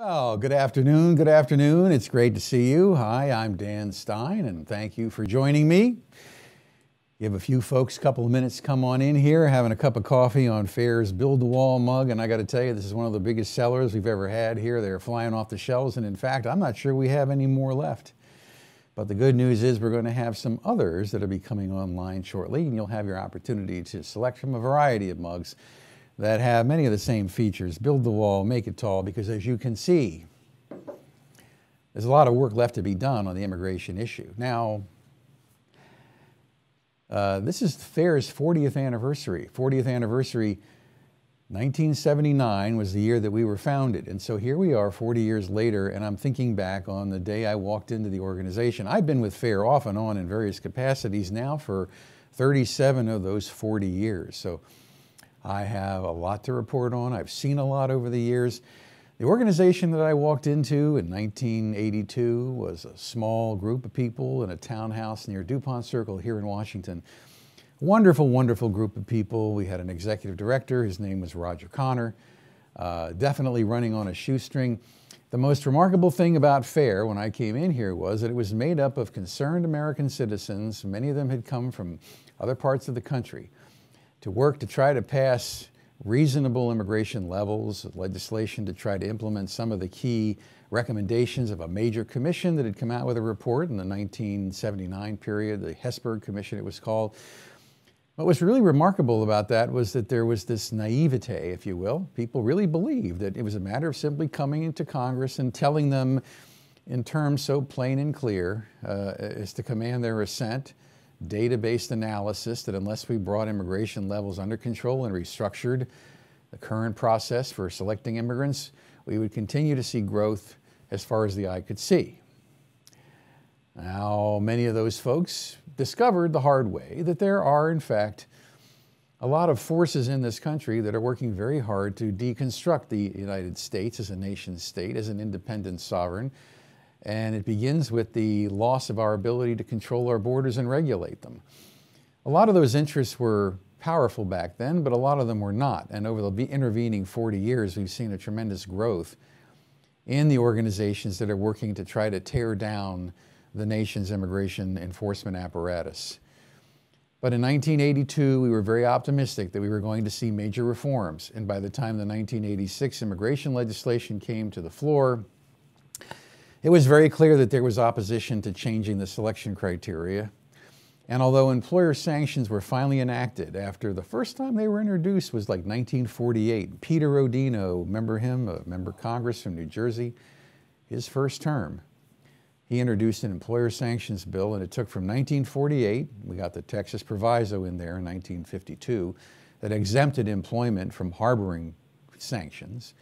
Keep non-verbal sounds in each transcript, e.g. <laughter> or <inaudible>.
Well, good afternoon. Good afternoon. It's great to see you. Hi, I'm Dan Stein, and thank you for joining me. Give a few folks a couple of minutes come on in here, having a cup of coffee on FAIR's Build the Wall mug. And I got to tell you, this is one of the biggest sellers we've ever had here. They're flying off the shelves. And in fact, I'm not sure we have any more left. But the good news is we're going to have some others that will be coming online shortly, and you'll have your opportunity to select from a variety of mugs that have many of the same features. Build the wall, make it tall, because as you can see, there's a lot of work left to be done on the immigration issue. Now, uh, this is FAIR's 40th anniversary. 40th anniversary, 1979 was the year that we were founded. And so here we are 40 years later, and I'm thinking back on the day I walked into the organization. I've been with FAIR off and on in various capacities now for 37 of those 40 years. So I have a lot to report on. I've seen a lot over the years. The organization that I walked into in 1982 was a small group of people in a townhouse near DuPont Circle here in Washington. Wonderful, wonderful group of people. We had an executive director. His name was Roger Connor. Uh, definitely running on a shoestring. The most remarkable thing about FAIR when I came in here was that it was made up of concerned American citizens. Many of them had come from other parts of the country to work to try to pass reasonable immigration levels, legislation to try to implement some of the key recommendations of a major commission that had come out with a report in the 1979 period, the Hesburgh Commission it was called. What was really remarkable about that was that there was this naivete, if you will. People really believed that it was a matter of simply coming into Congress and telling them in terms so plain and clear uh, as to command their assent data-based analysis that unless we brought immigration levels under control and restructured the current process for selecting immigrants, we would continue to see growth as far as the eye could see. Now, many of those folks discovered the hard way that there are, in fact, a lot of forces in this country that are working very hard to deconstruct the United States as a nation state, as an independent sovereign, and it begins with the loss of our ability to control our borders and regulate them. A lot of those interests were powerful back then, but a lot of them were not. And over the intervening 40 years, we've seen a tremendous growth in the organizations that are working to try to tear down the nation's immigration enforcement apparatus. But in 1982, we were very optimistic that we were going to see major reforms. And by the time the 1986 immigration legislation came to the floor, it was very clear that there was opposition to changing the selection criteria. And although employer sanctions were finally enacted after the first time they were introduced was like 1948, Peter Rodino, remember him, a member of Congress from New Jersey, his first term, he introduced an employer sanctions bill and it took from 1948, we got the Texas Proviso in there in 1952, that exempted employment from harboring sanctions.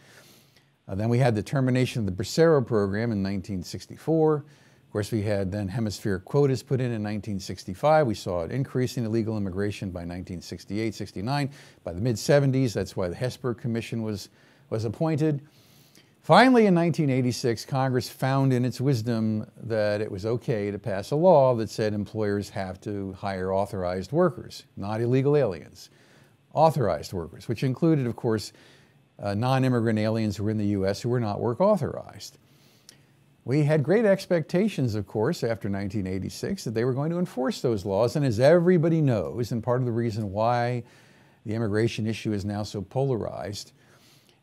Uh, then we had the termination of the Bracero program in 1964. Of course, we had then hemispheric quotas put in in 1965. We saw an increase in illegal immigration by 1968, 69. By the mid 70s, that's why the Hesburgh Commission was, was appointed. Finally, in 1986, Congress found in its wisdom that it was okay to pass a law that said employers have to hire authorized workers, not illegal aliens, authorized workers, which included, of course, uh, non-immigrant aliens who were in the U.S. who were not work authorized. We had great expectations, of course, after 1986 that they were going to enforce those laws. And as everybody knows, and part of the reason why the immigration issue is now so polarized,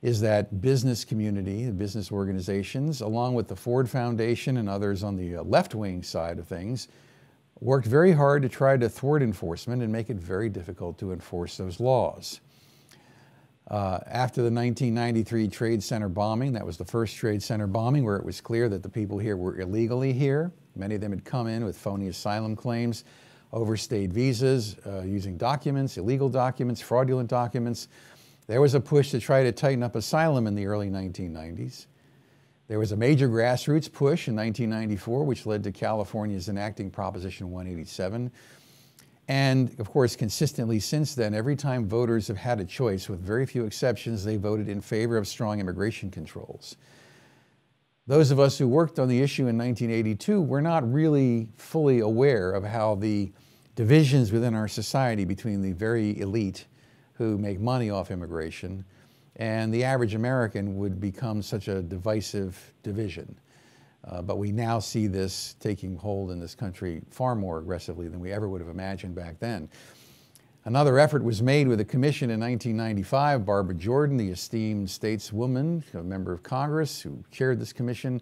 is that business community, business organizations, along with the Ford Foundation and others on the uh, left-wing side of things, worked very hard to try to thwart enforcement and make it very difficult to enforce those laws. Uh, after the 1993 Trade Center bombing, that was the first Trade Center bombing where it was clear that the people here were illegally here. Many of them had come in with phony asylum claims, overstayed visas, uh, using documents, illegal documents, fraudulent documents. There was a push to try to tighten up asylum in the early 1990s. There was a major grassroots push in 1994, which led to California's enacting Proposition 187, and of course, consistently since then, every time voters have had a choice, with very few exceptions, they voted in favor of strong immigration controls. Those of us who worked on the issue in 1982 were not really fully aware of how the divisions within our society between the very elite who make money off immigration and the average American would become such a divisive division. Uh, but we now see this taking hold in this country far more aggressively than we ever would have imagined back then. Another effort was made with a commission in 1995. Barbara Jordan, the esteemed stateswoman, a member of Congress who chaired this commission,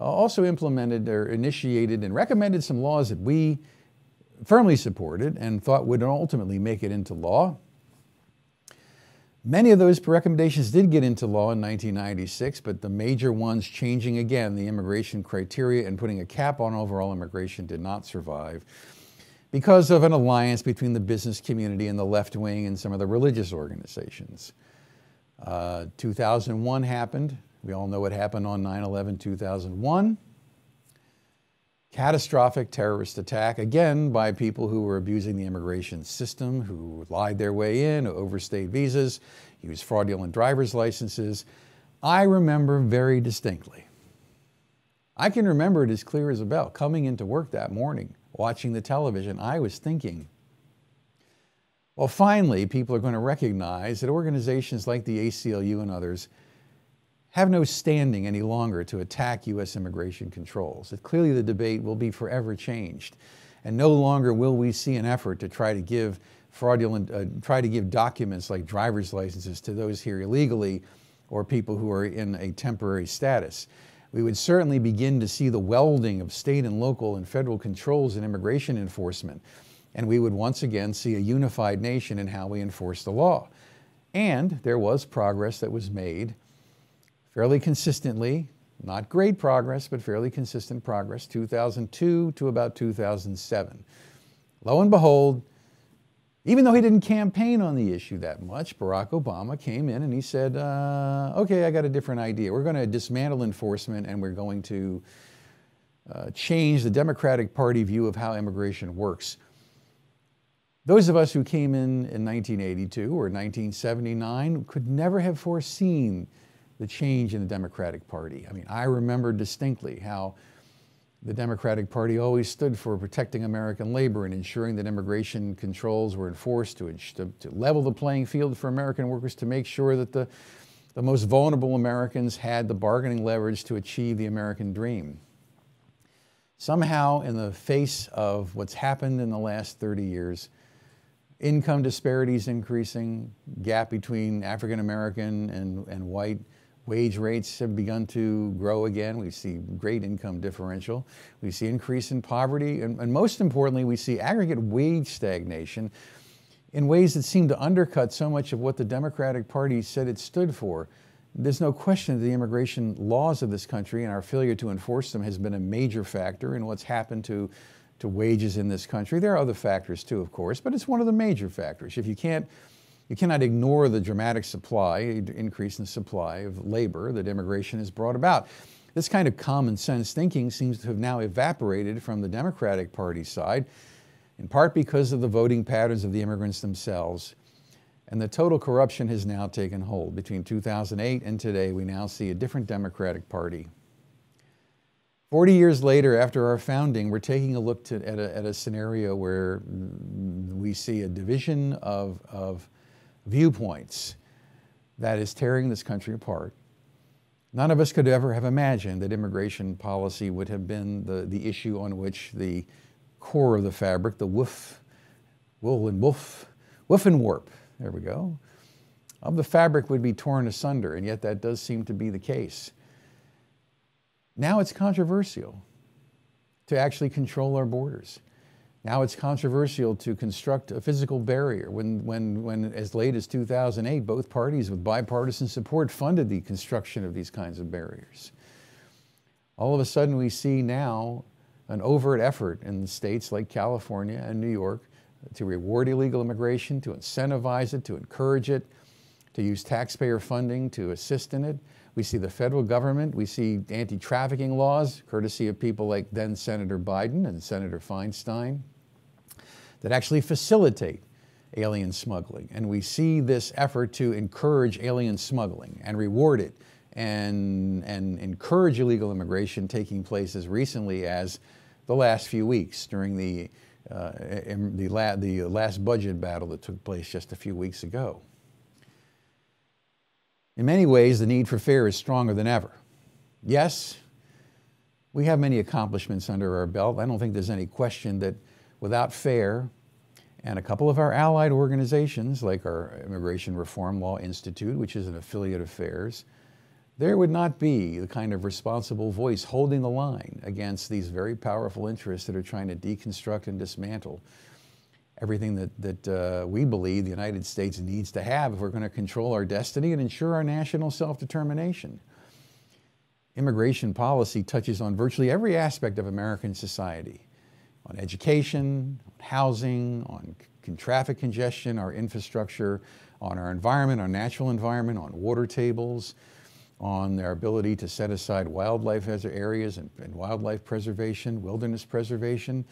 uh, also implemented or initiated and recommended some laws that we firmly supported and thought would ultimately make it into law. Many of those recommendations did get into law in 1996, but the major ones changing again the immigration criteria and putting a cap on overall immigration did not survive because of an alliance between the business community and the left wing and some of the religious organizations. Uh, 2001 happened. We all know what happened on 9 11 2001 catastrophic terrorist attack, again by people who were abusing the immigration system, who lied their way in, overstayed visas, used fraudulent driver's licenses. I remember very distinctly. I can remember it as clear as a bell. Coming into work that morning, watching the television, I was thinking, well, finally, people are going to recognize that organizations like the ACLU and others have no standing any longer to attack U.S. immigration controls. Clearly the debate will be forever changed. And no longer will we see an effort to try to give fraudulent, uh, try to give documents like driver's licenses to those here illegally or people who are in a temporary status. We would certainly begin to see the welding of state and local and federal controls in immigration enforcement. And we would once again see a unified nation in how we enforce the law. And there was progress that was made fairly consistently, not great progress, but fairly consistent progress, 2002 to about 2007. Lo and behold, even though he didn't campaign on the issue that much, Barack Obama came in and he said, uh, okay, I got a different idea. We're going to dismantle enforcement and we're going to uh, change the Democratic Party view of how immigration works. Those of us who came in in 1982 or 1979 could never have foreseen the change in the Democratic Party. I mean, I remember distinctly how the Democratic Party always stood for protecting American labor and ensuring that immigration controls were enforced to, to, to, level the playing field for American workers, to make sure that the, the most vulnerable Americans had the bargaining leverage to achieve the American dream. Somehow, in the face of what's happened in the last 30 years, income disparities increasing, gap between African American and, and white Wage rates have begun to grow again. We see great income differential. We see increase in poverty. And, and, most importantly, we see aggregate wage stagnation in ways that seem to undercut so much of what the Democratic Party said it stood for. There's no question that the immigration laws of this country and our failure to enforce them has been a major factor in what's happened to, to wages in this country. There are other factors too, of course, but it's one of the major factors. If you can't you cannot ignore the dramatic supply, increase in the supply of labor that immigration has brought about. This kind of common sense thinking seems to have now evaporated from the Democratic Party side, in part because of the voting patterns of the immigrants themselves. And the total corruption has now taken hold. Between 2008 and today, we now see a different Democratic Party. 40 years later, after our founding, we're taking a look to, at, a, at, a, scenario where we see a division of, of viewpoints that is tearing this country apart. None of us could ever have imagined that immigration policy would have been the, the issue on which the core of the fabric, the woof, wool and woof, woof and warp, there we go, of the fabric would be torn asunder, and yet that does seem to be the case. Now it's controversial to actually control our borders. Now it's controversial to construct a physical barrier when, when, when as late as 2008, both parties with bipartisan support funded the construction of these kinds of barriers. All of a sudden we see now an overt effort in states like California and New York to reward illegal immigration, to incentivize it, to encourage it, to use taxpayer funding to assist in it. We see the federal government, we see anti-trafficking laws, courtesy of people like then Senator Biden and Senator Feinstein that actually facilitate alien smuggling. And we see this effort to encourage alien smuggling and reward it and, and encourage illegal immigration taking place as recently as the last few weeks during the, uh, the, la the last budget battle that took place just a few weeks ago. In many ways, the need for FAIR is stronger than ever. Yes, we have many accomplishments under our belt. I don't think there's any question that without FAIR and a couple of our allied organizations, like our Immigration Reform Law Institute, which is an affiliate of FAIR's, there would not be the kind of responsible voice holding the line against these very powerful interests that are trying to deconstruct and dismantle everything that, that uh, we believe the United States needs to have if we're going to control our destiny and ensure our national self-determination. Immigration policy touches on virtually every aspect of American society, on education, on housing, on traffic congestion, our infrastructure, on our environment, our natural environment, on water tables, on their ability to set aside wildlife areas and, and wildlife preservation, wilderness preservation.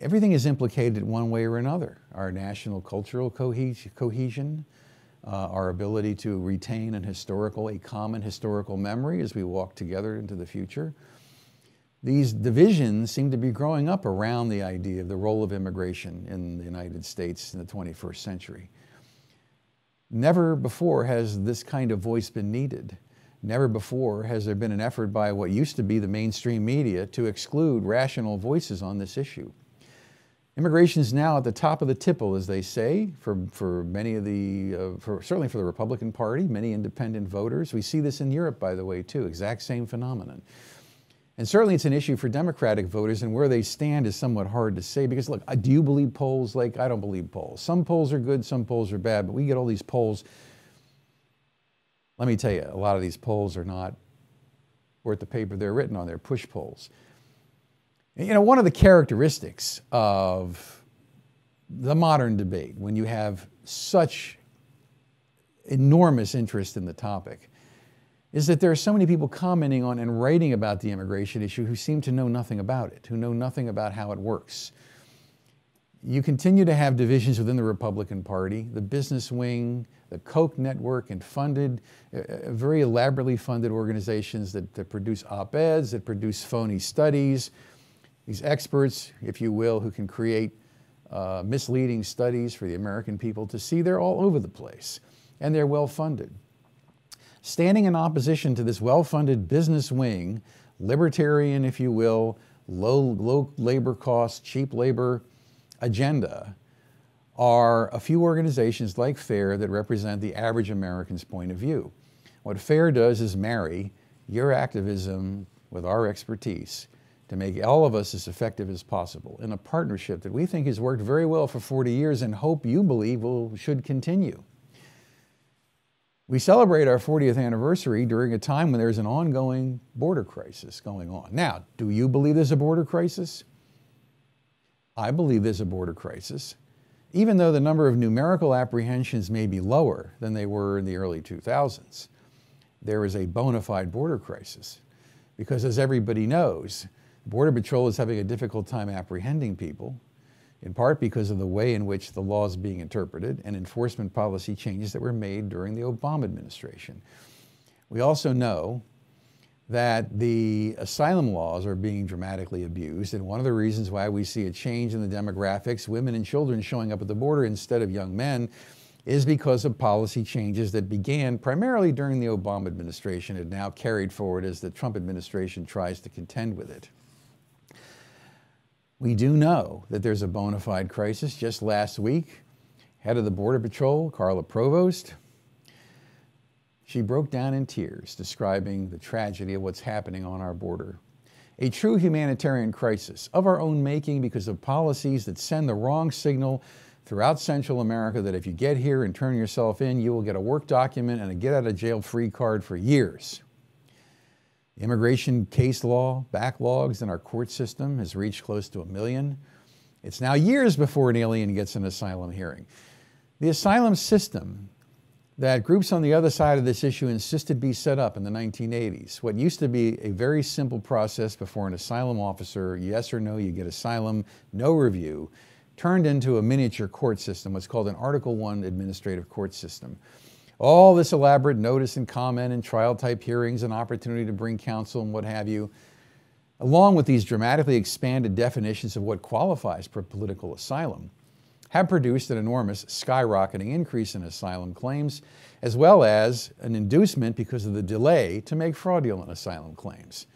Everything is implicated one way or another. Our national cultural cohesion, uh, our ability to retain an historical, a common historical memory as we walk together into the future. These divisions seem to be growing up around the idea of the role of immigration in the United States in the 21st century. Never before has this kind of voice been needed. Never before has there been an effort by what used to be the mainstream media to exclude rational voices on this issue. Immigration is now at the top of the tipple, as they say, for, for many of the, uh, for, certainly for the Republican Party, many independent voters. We see this in Europe, by the way, too, exact same phenomenon. And certainly it's an issue for Democratic voters, and where they stand is somewhat hard to say because, look, uh, do you believe polls? Like, I don't believe polls. Some polls are good, some polls are bad, but we get all these polls. Let me tell you, a lot of these polls are not worth the paper they're written on. They're push polls. You know, one of the characteristics of the modern debate, when you have such enormous interest in the topic, is that there are so many people commenting on and writing about the immigration issue who seem to know nothing about it, who know nothing about how it works. You continue to have divisions within the Republican Party, the business wing, the Koch network, and funded, uh, uh very elaborately funded organizations that, that produce op-eds, that produce phony studies. These experts, if you will, who can create uh, misleading studies for the American people to see they're all over the place, and they're well funded standing in opposition to this well-funded business wing, libertarian, if you will, low, low labor costs, cheap labor agenda, are a few organizations like FAIR that represent the average American's point of view. What FAIR does is marry your activism with our expertise to make all of us as effective as possible in a partnership that we think has worked very well for 40 years and hope you believe will, should continue. We celebrate our 40th anniversary during a time when there's an ongoing border crisis going on. Now, do you believe there's a border crisis? I believe there's a border crisis, even though the number of numerical apprehensions may be lower than they were in the early 2000s. There is a bona fide border crisis because, as everybody knows, Border Patrol is having a difficult time apprehending people in part because of the way in which the law is being interpreted and enforcement policy changes that were made during the Obama administration. We also know that the asylum laws are being dramatically abused, and one of the reasons why we see a change in the demographics, women and children showing up at the border instead of young men, is because of policy changes that began primarily during the Obama administration and now carried forward as the Trump administration tries to contend with it. We do know that there's a bona fide crisis. Just last week, head of the Border Patrol, Carla Provost, she broke down in tears describing the tragedy of what's happening on our border. A true humanitarian crisis of our own making because of policies that send the wrong signal throughout Central America that if you get here and turn yourself in, you will get a work document and a get out of jail free card for years. Immigration case law backlogs in our court system has reached close to a million. It's now years before an alien gets an asylum hearing. The asylum system that groups on the other side of this issue insisted be set up in the 1980s, what used to be a very simple process before an asylum officer, yes or no, you get asylum, no review, turned into a miniature court system, what's called an Article 1 administrative court system. All this elaborate notice and comment and trial type hearings and opportunity to bring counsel and what have you, along with these dramatically expanded definitions of what qualifies for political asylum, have produced an enormous skyrocketing increase in asylum claims, as well as an inducement because of the delay to make fraudulent asylum claims.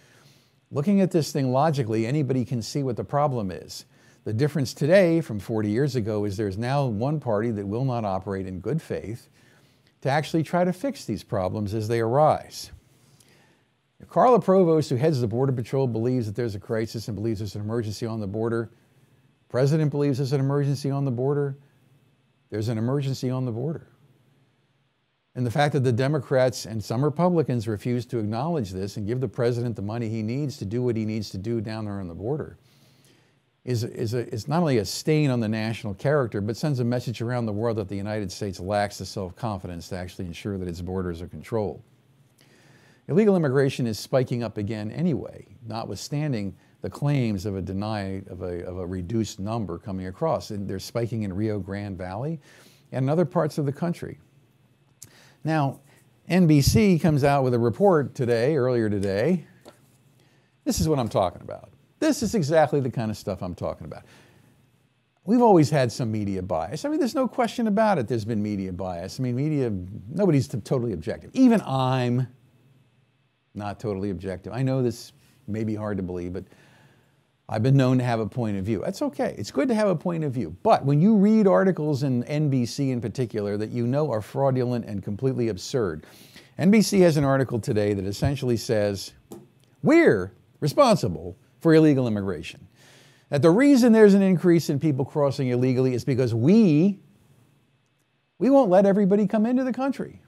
Looking at this thing logically, anybody can see what the problem is. The difference today from 40 years ago is there's now one party that will not operate in good faith to actually try to fix these problems as they arise. Carla Provost, who heads the Border Patrol, believes that there's a crisis and believes there's an emergency on the border. President believes there's an emergency on the border. There's an emergency on the border. And the fact that the Democrats and some Republicans refuse to acknowledge this and give the president the money he needs to do what he needs to do down there on the border is, is, a, is not only a stain on the national character, but sends a message around the world that the United States lacks the self confidence to actually ensure that its borders are controlled. Illegal immigration is spiking up again anyway, notwithstanding the claims of a deny of a, of a reduced number coming across. And they're spiking in Rio Grande Valley and in other parts of the country. Now, NBC comes out with a report today, earlier today. This is what I'm talking about. This is exactly the kind of stuff I'm talking about. We've always had some media bias. I mean, there's no question about it. There's been media bias. I mean, media, nobody's totally objective. Even I'm not totally objective. I know this may be hard to believe, but I've been known to have a point of view. That's okay. It's good to have a point of view. But when you read articles in NBC in particular that you know are fraudulent and completely absurd, NBC has an article today that essentially says, we're responsible for illegal immigration. That the reason there's an increase in people crossing illegally is because we, we won't let everybody come into the country.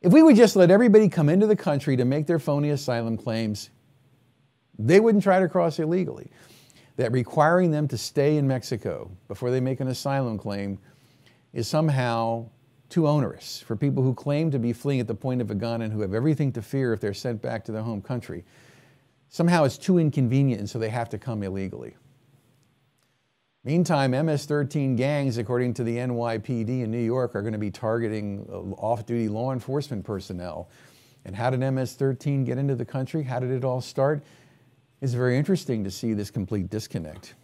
If we would just let everybody come into the country to make their phony asylum claims, they wouldn't try to cross illegally. That requiring them to stay in Mexico before they make an asylum claim is somehow too onerous for people who claim to be fleeing at the point of a gun and who have everything to fear if they're sent back to their home country. Somehow it's too inconvenient and so they have to come illegally. Meantime, MS 13 gangs, according to the NYPD in New York, are going to be targeting uh, off duty law enforcement personnel. And how did MS 13 get into the country? How did it all start? It's very interesting to see this complete disconnect.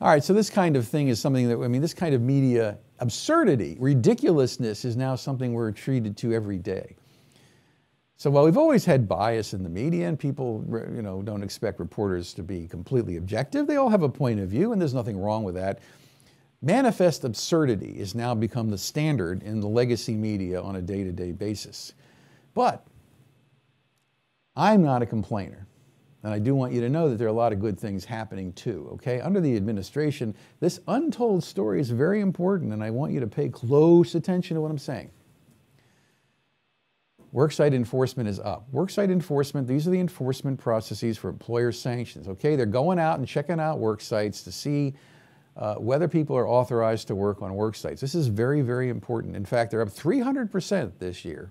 All right, so this kind of thing is something that, I mean, this kind of media absurdity, ridiculousness is now something we're treated to every day. So while we've always had bias in the media and people you know, don't expect reporters to be completely objective, they all have a point of view and there's nothing wrong with that. Manifest absurdity has now become the standard in the legacy media on a day-to-day basis. But I'm not a complainer. And I do want you to know that there are a lot of good things happening too, okay? Under the administration, this untold story is very important and I want you to pay close attention to what I'm saying. Worksite enforcement is up. Worksite enforcement, these are the enforcement processes for employer sanctions. Okay, they're going out and checking out work sites to see uh, whether people are authorized to work on work sites. This is very, very important. In fact, they're up 300% this year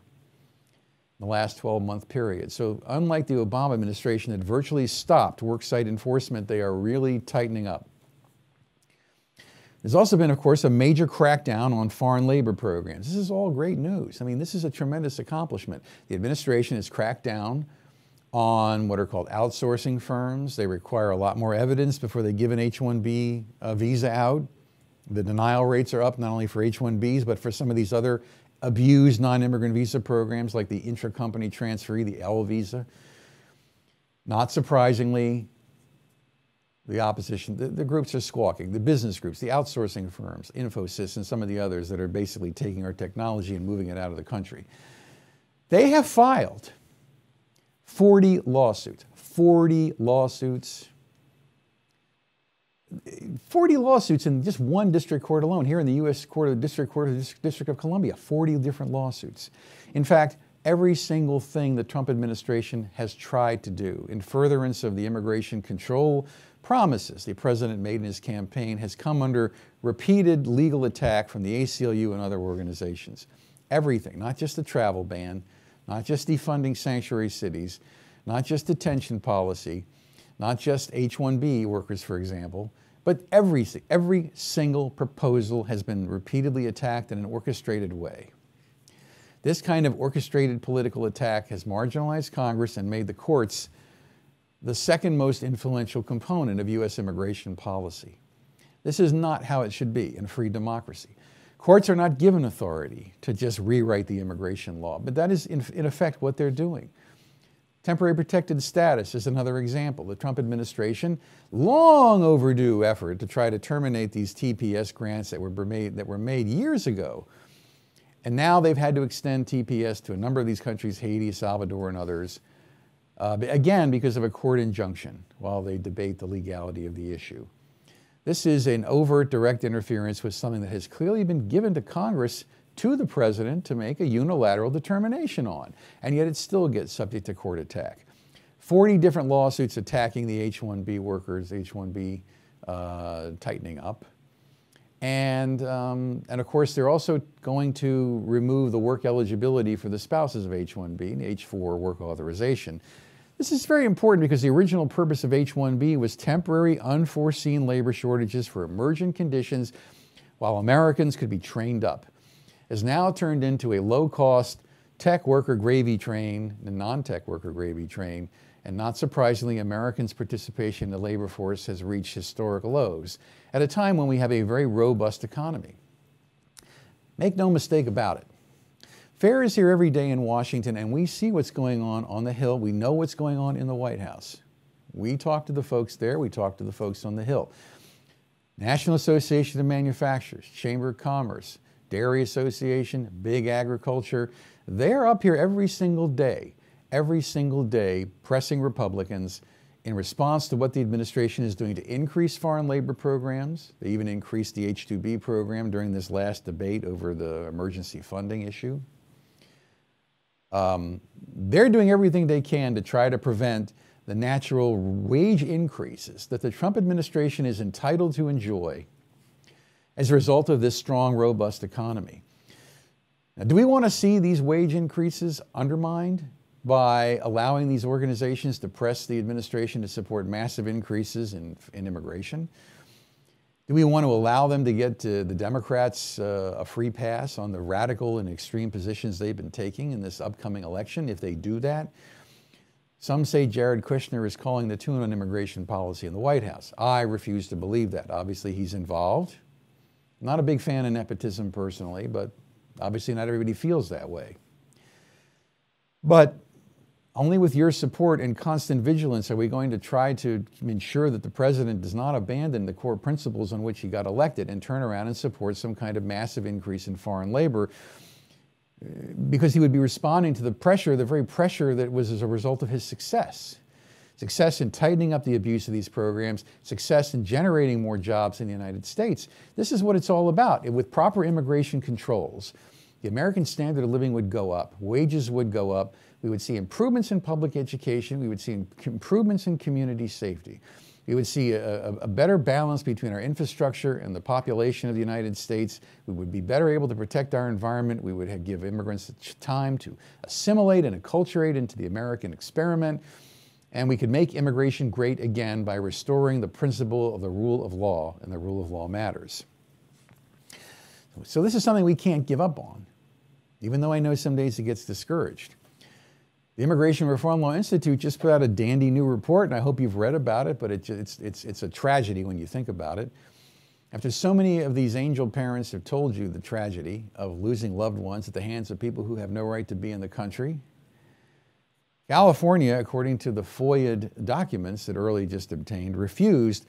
in the last 12 month period. So unlike the Obama administration that virtually stopped worksite enforcement, they are really tightening up. There's also been, of course, a major crackdown on foreign labor programs. This is all great news. I mean, this is a tremendous accomplishment. The administration has cracked down on what are called outsourcing firms. They require a lot more evidence before they give an H-1B uh, visa out. The denial rates are up not only for H-1Bs, but for some of these other abused non-immigrant visa programs like the intra-company transferee, the L visa. Not surprisingly, the opposition, the, the, groups are squawking, the business groups, the outsourcing firms, Infosys and some of the others that are basically taking our technology and moving it out of the country. They have filed 40 lawsuits, 40 lawsuits, 40 lawsuits in just one district court alone, here in the U.S. Court of District Court of the District of Columbia, 40 different lawsuits. In fact, every single thing the Trump administration has tried to do in furtherance of the immigration control promises the president made in his campaign has come under repeated legal attack from the ACLU and other organizations. Everything, not just the travel ban, not just defunding sanctuary cities, not just detention policy, not just H-1B workers, for example, but every, every single proposal has been repeatedly attacked in an orchestrated way. This kind of orchestrated political attack has marginalized Congress and made the courts the second most influential component of U.S. immigration policy. This is not how it should be in a free democracy. Courts are not given authority to just rewrite the immigration law, but that is in, in effect what they're doing. Temporary protected status is another example. The Trump administration, long overdue effort to try to terminate these TPS grants that were made, that were made years ago. And now they've had to extend TPS to a number of these countries, Haiti, Salvador, and others, uh, again, because of a court injunction while they debate the legality of the issue. This is an overt direct interference with something that has clearly been given to Congress to the president to make a unilateral determination on, and yet it still gets subject to court attack. 40 different lawsuits attacking the H-1B workers, H-1B uh, tightening up. And, um, and of course, they're also going to remove the work eligibility for the spouses of H-1B and H-4 work authorization. This is very important because the original purpose of H-1B was temporary, unforeseen labor shortages for emergent conditions while Americans could be trained up has now turned into a low-cost tech worker gravy train, the non-tech worker gravy train, and not surprisingly, Americans' participation in the labor force has reached historic lows at a time when we have a very robust economy. Make no mistake about it. FAIR is here every day in Washington, and we see what's going on on the Hill. We know what's going on in the White House. We talk to the folks there, we talk to the folks on the Hill. National Association of Manufacturers, Chamber of Commerce, Dairy Association, Big Agriculture, they're up here every single day, every single day pressing Republicans in response to what the administration is doing to increase foreign labor programs. They even increased the H-2B program during this last debate over the emergency funding issue. Um, they're doing everything they can to try to prevent the natural wage increases that the Trump administration is entitled to enjoy as a result of this strong, robust economy. Now, do we want to see these wage increases undermined by allowing these organizations to press the administration to support massive increases in, in immigration? Do we want to allow them to get to the Democrats uh, a free pass on the radical and extreme positions they've been taking in this upcoming election if they do that? Some say Jared Kushner is calling the tune on immigration policy in the White House. I refuse to believe that. Obviously, he's involved. Not a big fan of nepotism personally, but obviously not everybody feels that way. But only with your support and constant vigilance are we going to try to ensure that the president does not abandon the core principles on which he got elected and turn around and support some kind of massive increase in foreign labor uh, because he would be responding to the pressure, the very pressure that was as a result of his success success in tightening up the abuse of these programs, success in generating more jobs in the United States. This is what it's all about. With proper immigration controls, the American standard of living would go up, wages would go up, we would see improvements in public education, we would see improvements in community safety. We would see a, a, better balance between our infrastructure and the population of the United States. We would be better able to protect our environment. We would give immigrants time to assimilate and acculturate into the American experiment and we could make immigration great again by restoring the principle of the rule of law, and the rule of law matters. So this is something we can't give up on, even though I know some days it gets discouraged. The Immigration Reform Law Institute just put out a dandy new report, and I hope you've read about it, but it, it's, it's, it's a tragedy when you think about it. After so many of these angel parents have told you the tragedy of losing loved ones at the hands of people who have no right to be in the country, California, according to the FOIA documents that IRLI just obtained, refused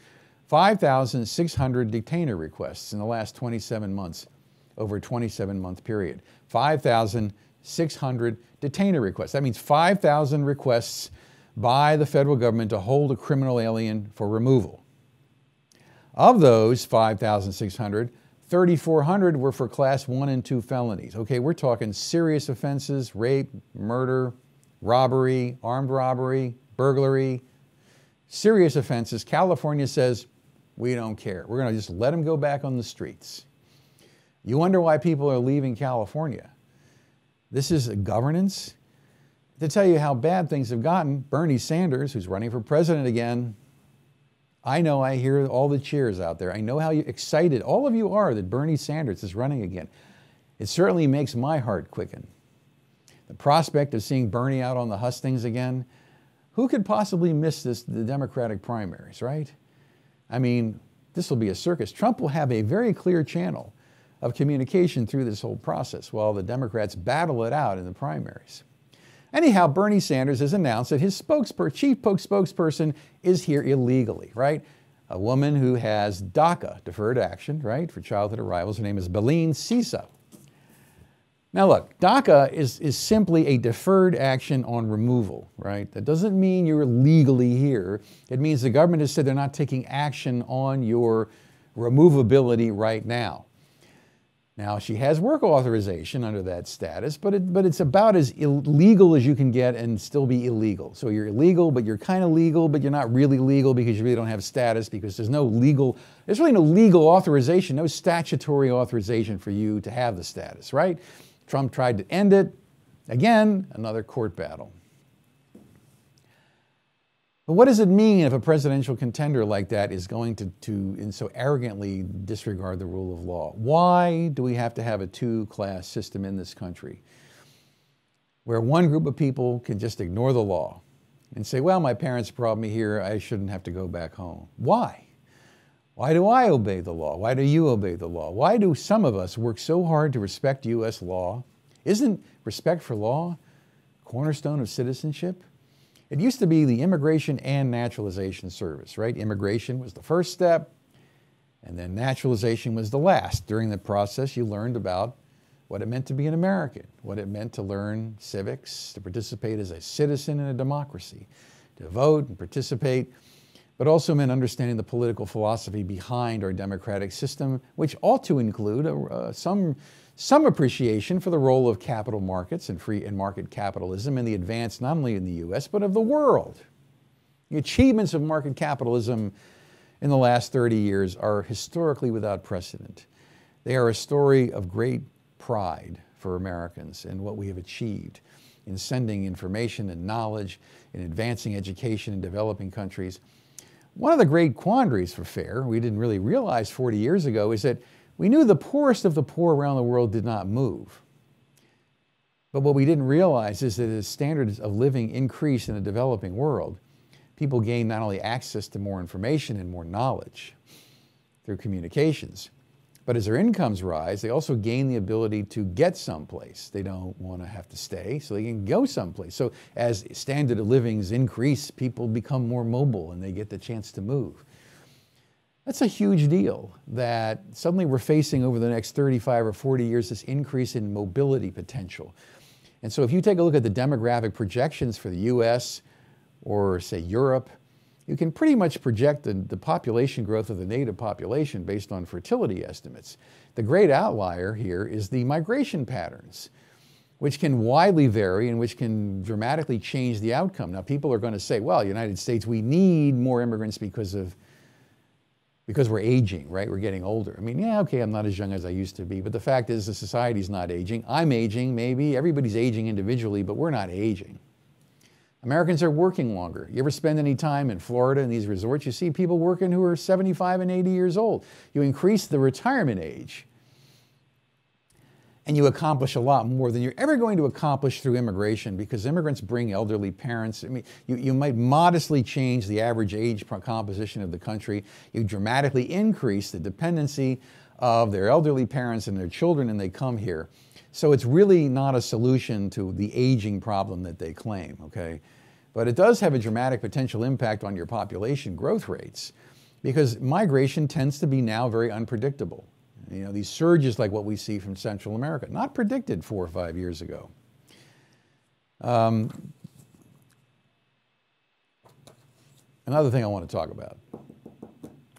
5,600 detainer requests in the last 27 months, over a 27 month period. 5,600 detainer requests. That means 5,000 requests by the federal government to hold a criminal alien for removal. Of those 5,600, 3,400 were for class one and two felonies. Okay, we're talking serious offenses, rape, murder, robbery, armed robbery, burglary, serious offenses, California says, we don't care. We're going to just let them go back on the streets. You wonder why people are leaving California. This is a governance. To tell you how bad things have gotten, Bernie Sanders, who's running for president again, I know I hear all the cheers out there. I know how excited all of you are that Bernie Sanders is running again. It certainly makes my heart quicken. The prospect of seeing Bernie out on the hustings again, who could possibly miss this, the Democratic primaries, right? I mean, this will be a circus. Trump will have a very clear channel of communication through this whole process while the Democrats battle it out in the primaries. Anyhow, Bernie Sanders has announced that his spokesperson, chief spokesperson is here illegally, right? A woman who has DACA, deferred action, right, for childhood arrivals. Her name is Belén Sisa. Now look, DACA is, is simply a deferred action on removal, right? That doesn't mean you're legally here. It means the government has said they're not taking action on your removability right now. Now, she has work authorization under that status, but, it, but it's about as illegal as you can get and still be illegal. So you're illegal, but you're kind of legal, but you're not really legal because you really don't have status because there's no legal, there's really no legal authorization, no statutory authorization for you to have the status, right? Trump tried to end it. Again, another court battle. But what does it mean if a presidential contender like that is going to, to and so arrogantly disregard the rule of law? Why do we have to have a two class system in this country where one group of people can just ignore the law and say, well, my parents brought me here, I shouldn't have to go back home? Why? Why do I obey the law? Why do you obey the law? Why do some of us work so hard to respect U.S. law? Isn't respect for law cornerstone of citizenship? It used to be the Immigration and Naturalization Service, right? Immigration was the first step, and then naturalization was the last. During the process, you learned about what it meant to be an American, what it meant to learn civics, to participate as a citizen in a democracy, to vote and participate but also meant understanding the political philosophy behind our democratic system, which ought to include uh, some, some appreciation for the role of capital markets and free and market capitalism in the advance not only in the US, but of the world. The achievements of market capitalism in the last 30 years are historically without precedent. They are a story of great pride for Americans and what we have achieved in sending information and knowledge, in advancing education in developing countries. One of the great quandaries for FAIR, we didn't really realize 40 years ago, is that we knew the poorest of the poor around the world did not move. But what we didn't realize is that as standards of living increase in a developing world, people gain not only access to more information and more knowledge through communications, but as their incomes rise, they also gain the ability to get someplace. They don't want to have to stay, so they can go someplace. So as standard of livings increase, people become more mobile and they get the chance to move. That's a huge deal that suddenly we're facing over the next 35 or 40 years this increase in mobility potential. And so if you take a look at the demographic projections for the US or say Europe, you can pretty much project the, the, population growth of the native population based on fertility estimates. The great outlier here is the migration patterns, which can widely vary and which can dramatically change the outcome. Now, people are going to say, well, United States, we need more immigrants because of because we're aging, right? We're getting older. I mean, yeah, okay, I'm not as young as I used to be, but the fact is the society's not aging. I'm aging, maybe. Everybody's aging individually, but we're not aging. Americans are working longer. You ever spend any time in Florida in these resorts? You see people working who are 75 and 80 years old. You increase the retirement age and you accomplish a lot more than you're ever going to accomplish through immigration because immigrants bring elderly parents. I mean, you, you might modestly change the average age composition of the country. You dramatically increase the dependency of their elderly parents and their children and they come here. So it's really not a solution to the aging problem that they claim, okay? But it does have a dramatic potential impact on your population growth rates because migration tends to be now very unpredictable. You know, these surges like what we see from Central America, not predicted four or five years ago. Um, another thing I want to talk about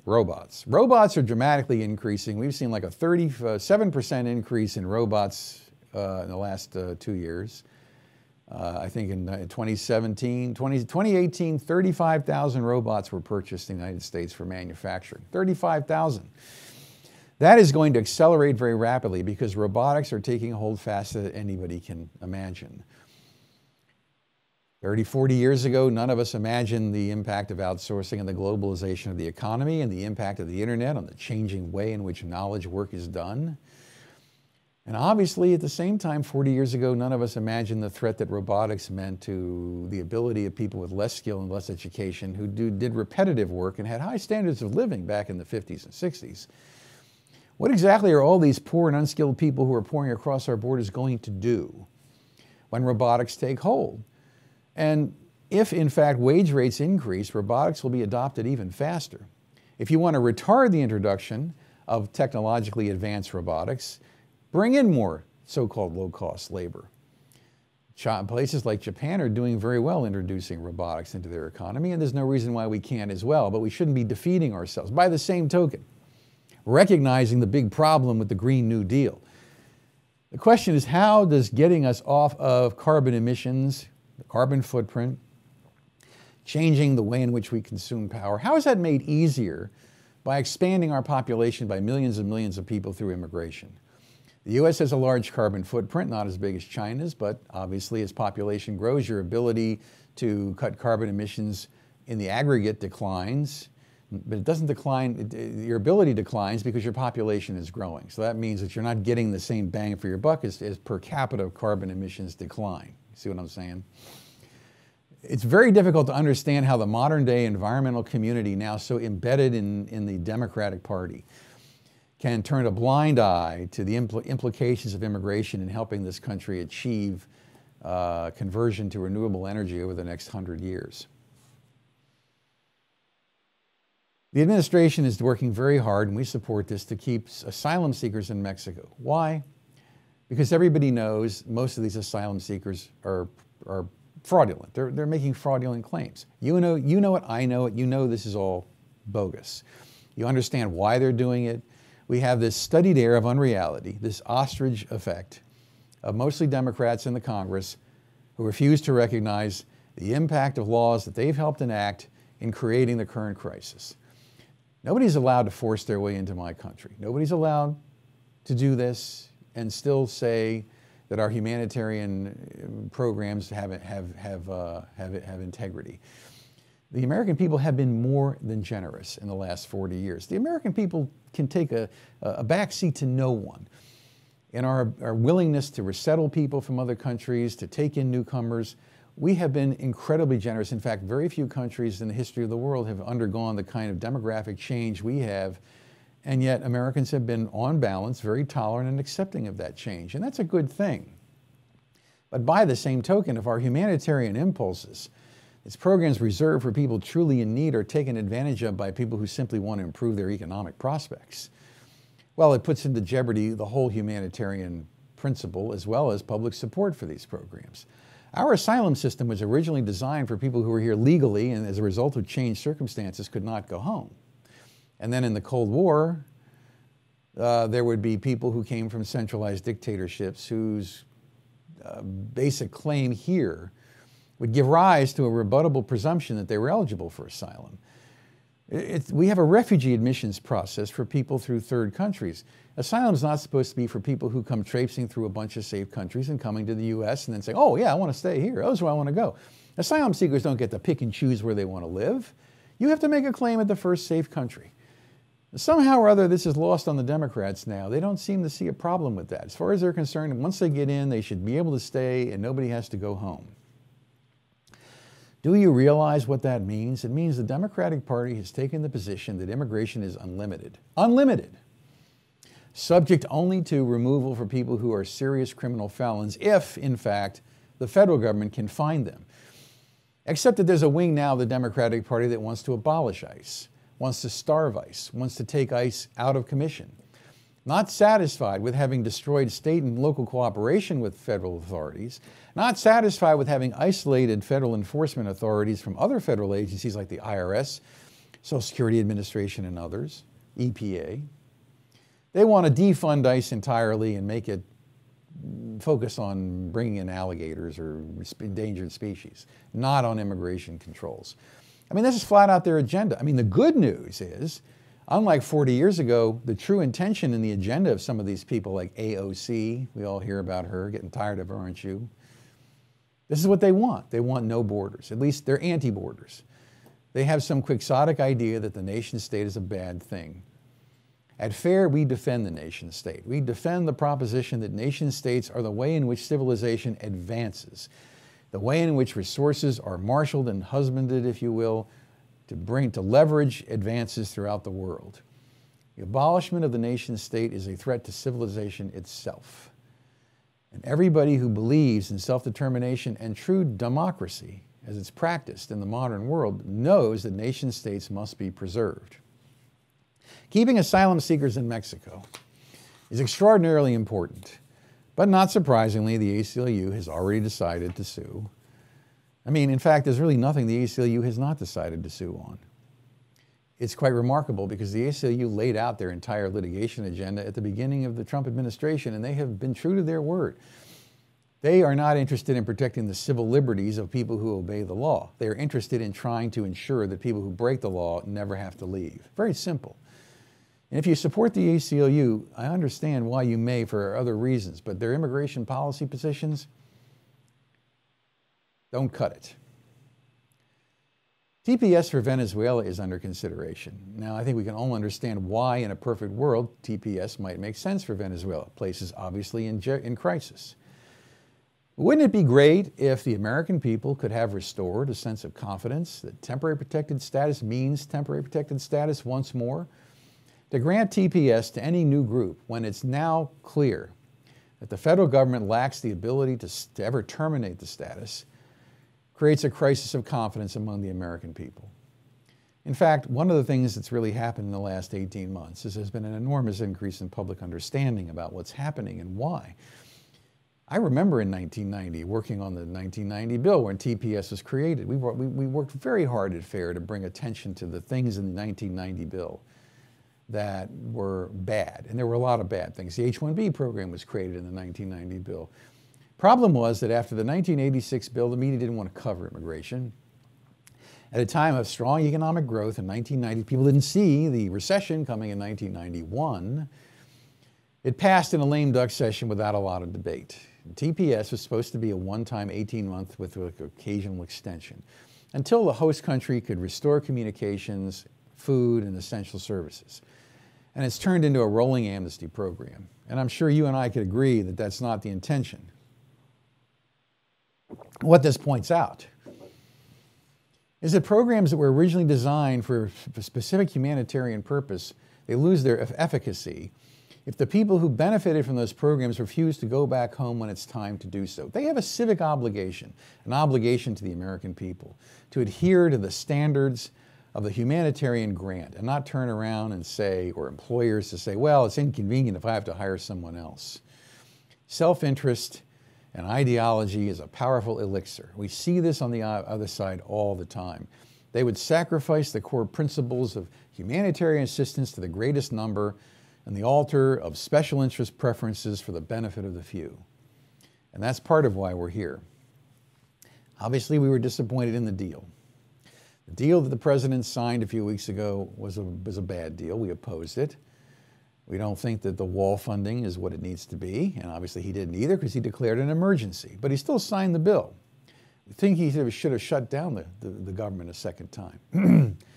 robots. Robots are dramatically increasing. We've seen like a 37% increase in robots uh, in the last uh, two years. Uh, I think in 2017, 20, 2018, 35,000 robots were purchased in the United States for manufacturing. 35,000. That is going to accelerate very rapidly because robotics are taking hold faster than anybody can imagine. 30, 40 years ago, none of us imagined the impact of outsourcing and the globalization of the economy and the impact of the internet on the changing way in which knowledge work is done. And obviously, at the same time, 40 years ago, none of us imagined the threat that robotics meant to the ability of people with less skill and less education who do, did repetitive work and had high standards of living back in the 50s and 60s. What exactly are all these poor and unskilled people who are pouring across our borders going to do when robotics take hold? And if, in fact, wage rates increase, robotics will be adopted even faster. If you want to retard the introduction of technologically advanced robotics, bring in more so-called low-cost labor. Places like Japan are doing very well introducing robotics into their economy, and there's no reason why we can't as well, but we shouldn't be defeating ourselves. By the same token, recognizing the big problem with the Green New Deal. The question is how does getting us off of carbon emissions, the carbon footprint, changing the way in which we consume power, how is that made easier by expanding our population by millions and millions of people through immigration? The U.S. has a large carbon footprint, not as big as China's, but obviously as population grows, your ability to cut carbon emissions in the aggregate declines, but it doesn't decline, it, your ability declines because your population is growing. So that means that you're not getting the same bang for your buck as, as per capita carbon emissions decline. See what I'm saying? It's very difficult to understand how the modern day environmental community, now so embedded in, in the Democratic Party, can turn a blind eye to the impl implications of immigration in helping this country achieve uh, conversion to renewable energy over the next hundred years. The administration is working very hard, and we support this, to keep asylum seekers in Mexico. Why? Because everybody knows most of these asylum seekers are, are fraudulent. They're, they're making fraudulent claims. You know, you know it, I know it, you know this is all bogus. You understand why they're doing it we have this studied air of unreality, this ostrich effect of mostly Democrats in the Congress who refuse to recognize the impact of laws that they've helped enact in creating the current crisis. Nobody's allowed to force their way into my country. Nobody's allowed to do this and still say that our humanitarian programs have, have, have, uh, have, have integrity. The American people have been more than generous in the last 40 years. The American people can take a, a backseat to no one. In our, our willingness to resettle people from other countries, to take in newcomers, we have been incredibly generous. In fact, very few countries in the history of the world have undergone the kind of demographic change we have. And yet, Americans have been, on balance, very tolerant and accepting of that change. And that's a good thing. But by the same token, if our humanitarian impulses, its programs reserved for people truly in need are taken advantage of by people who simply want to improve their economic prospects. Well, it puts into jeopardy the whole humanitarian principle as well as public support for these programs. Our asylum system was originally designed for people who were here legally and as a result of changed circumstances could not go home. And then in the Cold War, uh, there would be people who came from centralized dictatorships whose uh, basic claim here would give rise to a rebuttable presumption that they were eligible for asylum. It, we have a refugee admissions process for people through third countries. Asylum is not supposed to be for people who come traipsing through a bunch of safe countries and coming to the U.S. and then say, oh yeah, I want to stay here. That's where I want to go. Asylum seekers don't get to pick and choose where they want to live. You have to make a claim at the first safe country. Somehow or other, this is lost on the Democrats now. They don't seem to see a problem with that. As far as they're concerned, once they get in, they should be able to stay and nobody has to go home. Do you realize what that means? It means the Democratic Party has taken the position that immigration is unlimited. Unlimited. Subject only to removal for people who are serious criminal felons if, in fact, the federal government can find them. Except that there's a wing now of the Democratic Party that wants to abolish ICE, wants to starve ICE, wants to take ICE out of commission. Not satisfied with having destroyed state and local cooperation with federal authorities, not satisfied with having isolated federal enforcement authorities from other federal agencies like the IRS, Social Security Administration, and others, EPA. They want to defund ICE entirely and make it focus on bringing in alligators or endangered species, not on immigration controls. I mean, this is flat out their agenda. I mean, the good news is Unlike 40 years ago, the true intention in the agenda of some of these people, like AOC, we all hear about her, getting tired of her, aren't you? This is what they want. They want no borders. At least they're anti borders. They have some quixotic idea that the nation state is a bad thing. At FAIR, we defend the nation state. We defend the proposition that nation states are the way in which civilization advances, the way in which resources are marshaled and husbanded, if you will, to bring to leverage advances throughout the world. The abolishment of the nation state is a threat to civilization itself. And everybody who believes in self-determination and true democracy as it's practiced in the modern world knows that nation states must be preserved. Keeping asylum seekers in Mexico is extraordinarily important, but not surprisingly, the ACLU has already decided to sue. I mean, in fact, there's really nothing the ACLU has not decided to sue on. It's quite remarkable because the ACLU laid out their entire litigation agenda at the beginning of the Trump administration, and they have been true to their word. They are not interested in protecting the civil liberties of people who obey the law. They are interested in trying to ensure that people who break the law never have to leave. Very simple. And if you support the ACLU, I understand why you may for other reasons, but their immigration policy positions don't cut it. TPS for Venezuela is under consideration. Now, I think we can all understand why, in a perfect world, TPS might make sense for Venezuela, places obviously in, in crisis. Wouldn't it be great if the American people could have restored a sense of confidence that temporary protected status means temporary protected status once more? To grant TPS to any new group when it's now clear that the federal government lacks the ability to, to ever terminate the status creates a crisis of confidence among the American people. In fact, one of the things that's really happened in the last 18 months is there's been an enormous increase in public understanding about what's happening and why. I remember in 1990 working on the 1990 bill when TPS was created. We, we, we worked very hard at FAIR to bring attention to the things in the 1990 bill that were bad. And there were a lot of bad things. The H-1B program was created in the 1990 bill. Problem was that after the 1986 bill, the media didn't want to cover immigration. At a time of strong economic growth in 1990, people didn't see the recession coming in 1991. It passed in a lame duck session without a lot of debate. TPS was supposed to be a one-time 18-month with occasional extension until the host country could restore communications, food, and essential services. And it's turned into a rolling amnesty program. And I'm sure you and I could agree that that's not the intention. What this points out is that programs that were originally designed for a specific humanitarian purpose, they lose their efficacy if the people who benefited from those programs refuse to go back home when it's time to do so. They have a civic obligation, an obligation to the American people, to adhere to the standards of the humanitarian grant and not turn around and say, or employers to say, well, it's inconvenient if I have to hire someone else. Self-interest and ideology is a powerful elixir. We see this on the other side all the time. They would sacrifice the core principles of humanitarian assistance to the greatest number and the altar of special interest preferences for the benefit of the few. And that's part of why we're here. Obviously, we were disappointed in the deal. The deal that the president signed a few weeks ago was a, was a bad deal. We opposed it. We don't think that the wall funding is what it needs to be, and obviously he didn't either because he declared an emergency, but he still signed the bill. We think he should have shut down the, the, the government a second time. <clears throat>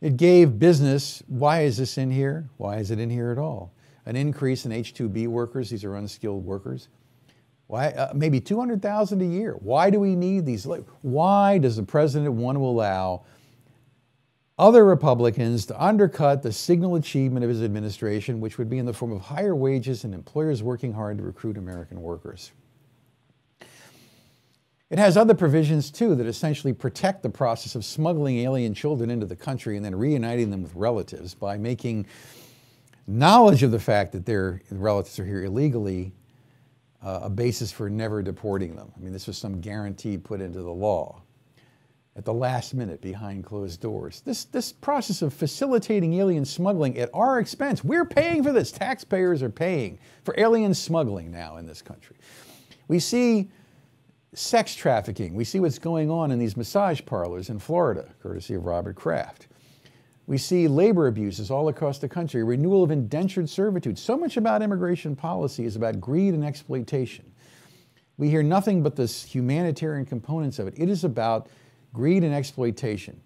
It gave business, why is this in here? Why is it in here at all? An increase in H-2B workers, these are unskilled workers. Why, uh, maybe 200,000 a year. Why do we need these? Why does the president want to allow other Republicans to undercut the signal achievement of his administration, which would be in the form of higher wages and employers working hard to recruit American workers? It has other provisions too that essentially protect the process of smuggling alien children into the country and then reuniting them with relatives by making knowledge of the fact that their relatives are here illegally uh, a basis for never deporting them. I mean, this was some guarantee put into the law at the last minute behind closed doors. This, this process of facilitating alien smuggling at our expense, we're paying for this. Taxpayers are paying for alien smuggling now in this country. We see sex trafficking. We see what's going on in these massage parlors in Florida, courtesy of Robert Kraft. We see labor abuses all across the country, renewal of indentured servitude. So much about immigration policy is about greed and exploitation. We hear nothing but the humanitarian components of it. It is about greed and exploitation.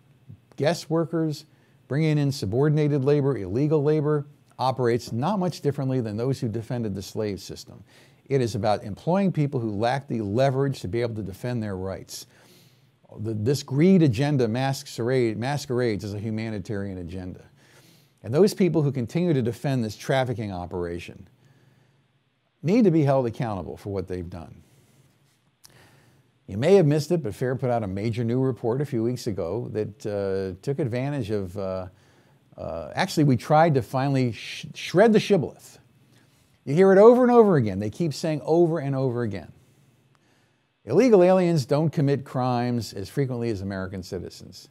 Guest workers, bringing in subordinated labor, illegal labor, operates not much differently than those who defended the slave system. It is about employing people who lack the leverage to be able to defend their rights. The, this greed agenda masquerade, masquerades as a humanitarian agenda. And those people who continue to defend this trafficking operation need to be held accountable for what they've done. You may have missed it, but FAIR put out a major new report a few weeks ago that uh, took advantage of. Uh, uh, actually, we tried to finally sh shred the shibboleth. You hear it over and over again. They keep saying over and over again. Illegal aliens don't commit crimes as frequently as American citizens.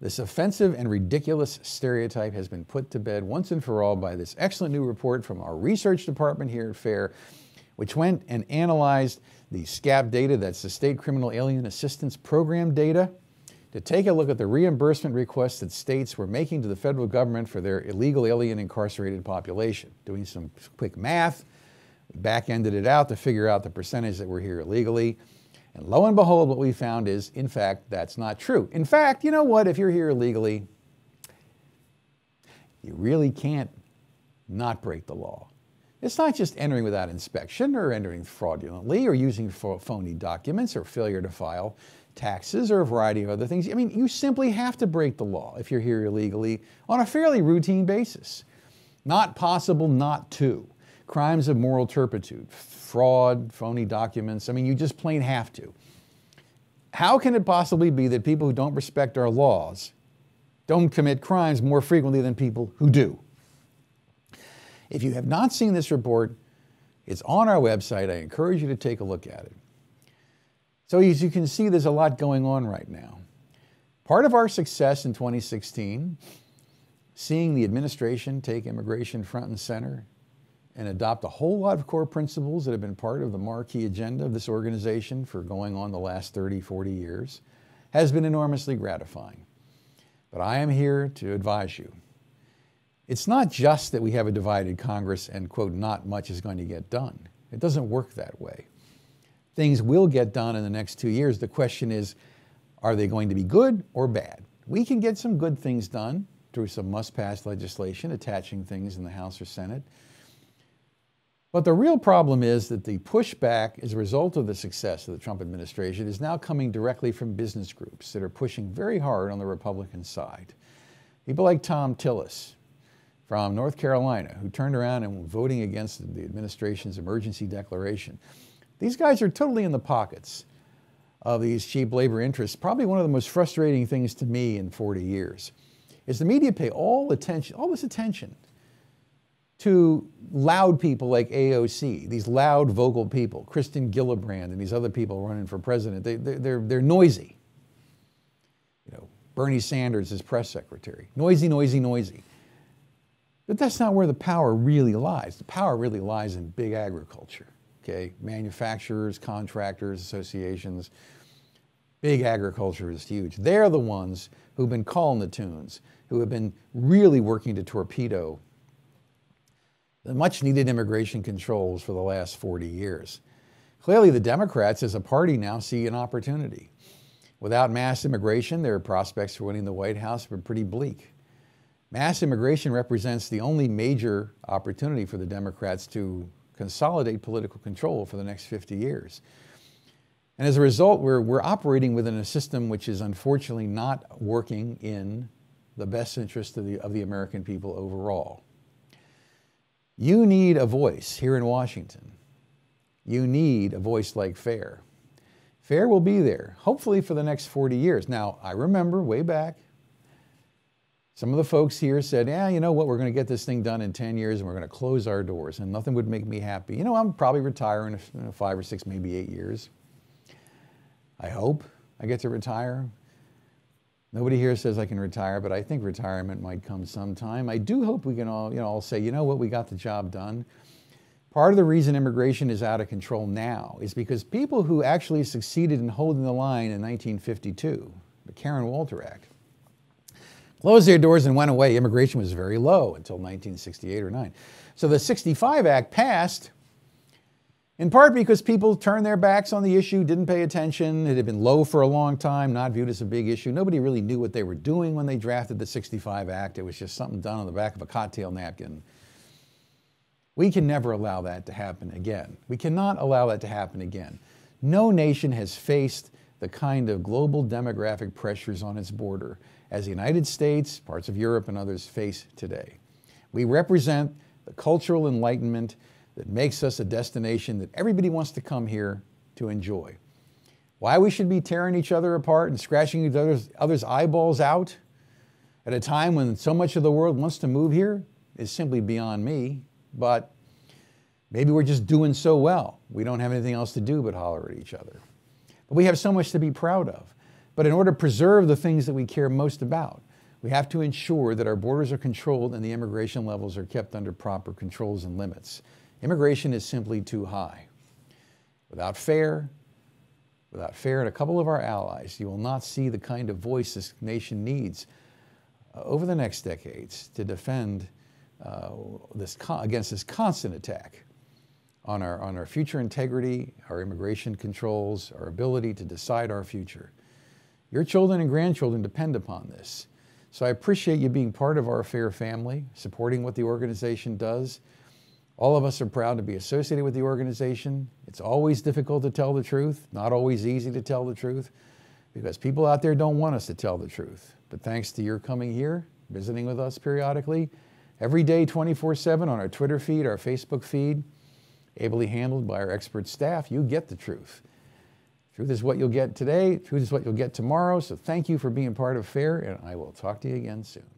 This offensive and ridiculous stereotype has been put to bed once and for all by this excellent new report from our research department here at FAIR, which went and analyzed the SCAAP data, that's the State Criminal Alien Assistance Program data, to take a look at the reimbursement requests that states were making to the federal government for their illegal alien incarcerated population. Doing some quick math, back-ended it out to figure out the percentage that were here illegally. And lo and behold, what we found is, in fact, that's not true. In fact, you know what? If you're here illegally, you really can't not break the law. It's not just entering without inspection or entering fraudulently or using phony documents or failure to file taxes or a variety of other things. I mean, you simply have to break the law if you're here illegally on a fairly routine basis. Not possible not to. Crimes of moral turpitude, fraud, phony documents. I mean, you just plain have to. How can it possibly be that people who don't respect our laws don't commit crimes more frequently than people who do? If you have not seen this report, it's on our website. I encourage you to take a look at it. So as you can see, there's a lot going on right now. Part of our success in 2016, seeing the administration take immigration front and center and adopt a whole lot of core principles that have been part of the marquee agenda of this organization for going on the last 30, 40 years, has been enormously gratifying. But I am here to advise you it's not just that we have a divided Congress and, quote, not much is going to get done. It doesn't work that way. Things will get done in the next two years. The question is, are they going to be good or bad? We can get some good things done through some must pass legislation, attaching things in the House or Senate. But the real problem is that the pushback as a result of the success of the Trump administration is now coming directly from business groups that are pushing very hard on the Republican side. People like Thom Tillis, from North Carolina who turned around and were voting against the administration's emergency declaration. These guys are totally in the pockets of these cheap labor interests. Probably one of the most frustrating things to me in 40 years is the media pay all attention, all this attention to loud people like AOC, these loud vocal people, Kirsten Gillibrand and these other people running for president. They, they, they're, they're noisy. You know, Bernie Sanders is press secretary. Noisy, noisy, noisy. But that's not where the power really lies. The power really lies in big agriculture, okay? Manufacturers, contractors, associations. Big agriculture is huge. They're the ones who've been calling the tunes, who have been really working to torpedo the much needed immigration controls for the last 40 years. Clearly, the Democrats as a party now see an opportunity. Without mass immigration, their prospects for winning the White House have been pretty bleak. Mass immigration represents the only major opportunity for the Democrats to consolidate political control for the next 50 years. And as a result, we're, we're operating within a system which is unfortunately not working in the best interest of the, of the American people overall. You need a voice here in Washington. You need a voice like FAIR. FAIR will be there, hopefully for the next 40 years. Now, I remember way back some of the folks here said, yeah, you know what, we're going to get this thing done in 10 years and we're going to close our doors and nothing would make me happy. You know, I'm probably retiring in five or six, maybe eight years. I hope I get to retire. Nobody here says I can retire, but I think retirement might come sometime. I do hope we can all, you know, all say, you know what, we got the job done. Part of the reason immigration is out of control now is because people who actually succeeded in holding the line in 1952, the McCarran-Walter Act, closed their doors and went away. Immigration was very low until 1968 or 9. So the 65 Act passed in part because people turned their backs on the issue, didn't pay attention. It had been low for a long time, not viewed as a big issue. Nobody really knew what they were doing when they drafted the 65 Act. It was just something done on the back of a cocktail napkin. We can never allow that to happen again. We cannot allow that to happen again. No nation has faced the kind of global demographic pressures on its border as the United States, parts of Europe, and others face today. We represent the cultural enlightenment that makes us a destination that everybody wants to come here to enjoy. Why we should be tearing each other apart and scratching each other's, other's eyeballs out at a time when so much of the world wants to move here is simply beyond me. But maybe we're just doing so well. We don't have anything else to do but holler at each other. But we have so much to be proud of. But in order to preserve the things that we care most about, we have to ensure that our borders are controlled and the immigration levels are kept under proper controls and limits. Immigration is simply too high. Without FAIR, without FAIR and a couple of our allies, you will not see the kind of voice this nation needs uh, over the next decades to defend uh, this against this constant attack on our, on our future integrity, our immigration controls, our ability to decide our future. Your children and grandchildren depend upon this. So I appreciate you being part of our FAIR family, supporting what the organization does. All of us are proud to be associated with the organization. It's always difficult to tell the truth, not always easy to tell the truth, because people out there don't want us to tell the truth. But thanks to your coming here, visiting with us periodically, every day 24 7 on our Twitter feed, our Facebook feed, ably handled by our expert staff, you get the truth. Truth is what you'll get today, truth is what you'll get tomorrow. So thank you for being part of FAIR, and I will talk to you again soon.